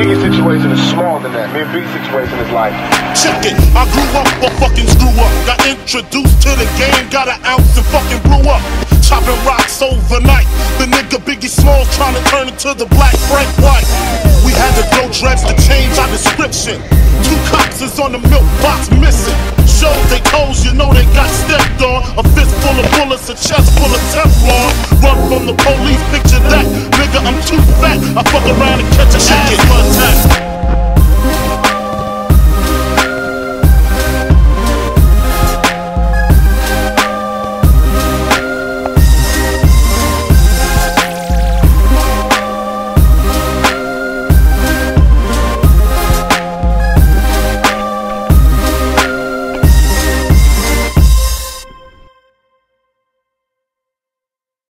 Biggie's situation is smaller than that. Me and Biggie's situation is life. Chicken, I grew up or fucking screw up. Got introduced to the game, got an ounce and fucking blew up. Chopping rocks overnight. The nigga Biggie Smalls trying to turn into the black Frank White. We had to go dress to change our description. Two cops is on the milk box missing. Shows they toes, you know they got stepped on. A fist full of bullets, a chest full of Teflon. Run from the police, picture that. Nigga, I'm too fat. I fuck around and catch a asthma attack.